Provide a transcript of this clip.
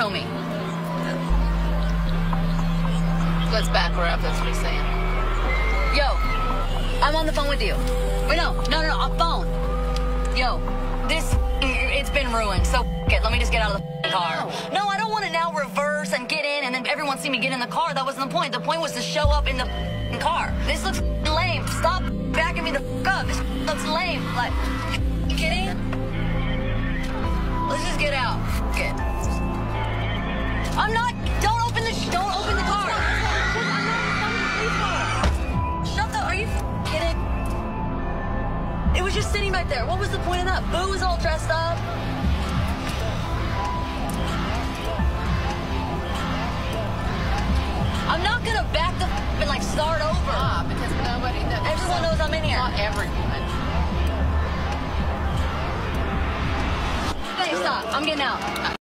Show me. Let's back her up. That's what he's saying. Yo, I'm on the phone with you. Wait, no, no, no, no, a phone. Yo, this, it's been ruined. So it. Let me just get out of the car. No, I don't want to now reverse and get in, and then everyone see me get in the car. That wasn't the point. The point was to show up in the car. This looks lame. Stop backing me the up. This looks lame. Like, you kidding? I'm not. Don't open the. Don't open the car. Shut the. Are you kidding? It was just sitting back there. What was the point of that? Boo was all dressed up. I'm not gonna back the and like start over. Ah, because nobody knows. Everyone knows I'm in here. Not everyone. Hey, stop. I'm getting out.